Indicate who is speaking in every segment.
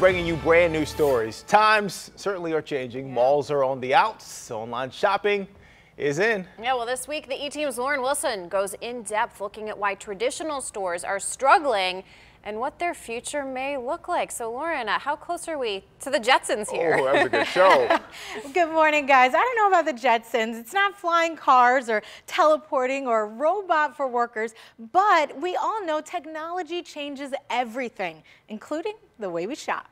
Speaker 1: bringing you brand new stories. Times certainly are changing. Yeah. Malls are on the outs. Online shopping is in.
Speaker 2: Yeah, well, this week the E-Team's Lauren Wilson goes in depth looking at why traditional stores are struggling and what their future may look like. So Lauren, uh, how close are we to the Jetsons here?
Speaker 1: Oh, that was a good show.
Speaker 3: good morning, guys. I don't know about the Jetsons. It's not flying cars or teleporting or a robot for workers, but we all know technology changes everything, including the way we shop.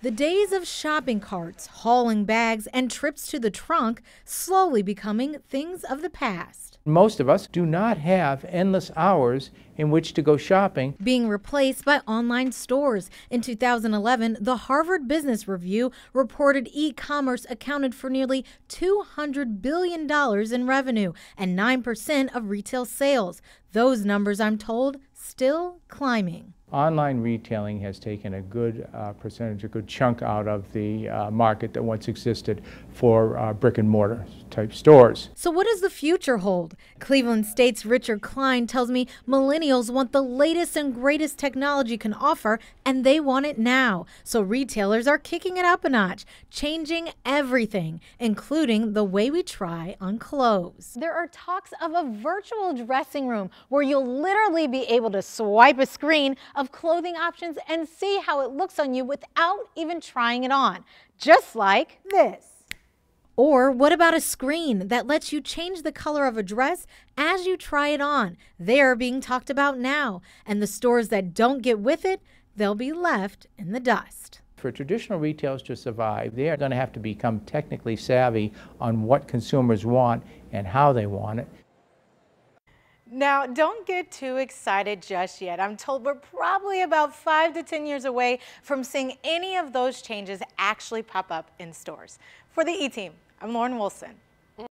Speaker 3: The days of shopping carts, hauling bags, and trips to the trunk slowly becoming things of the past.
Speaker 4: Most of us do not have endless hours in which to go shopping.
Speaker 3: Being replaced by online stores. In 2011, the Harvard Business Review reported e commerce accounted for nearly $200 billion in revenue and 9% of retail sales. Those numbers, I'm told, still climbing.
Speaker 4: Online retailing has taken a good uh, percentage, a good chunk out of the uh, market that once existed for uh, brick and mortar type stores.
Speaker 3: So, what does the future hold? Cleveland State's Richard Klein tells me millennials want the latest and greatest technology can offer, and they want it now. So, retailers are kicking it up a notch, changing everything, including the way we try on clothes. There are talks of a virtual dressing room where you'll literally be able to swipe a screen of clothing options and see how it looks on you without even trying it on, just like this. Or what about a screen that lets you change the color of a dress as you try it on? They're being talked about now, and the stores that don't get with it, they'll be left in the dust.
Speaker 4: For traditional retailers to survive, they are going to have to become technically savvy on what consumers want and how they want it.
Speaker 3: Now, don't get too excited just yet. I'm told we're probably about five to 10 years away from seeing any of those changes actually pop up in stores. For the E-Team, I'm Lauren Wilson.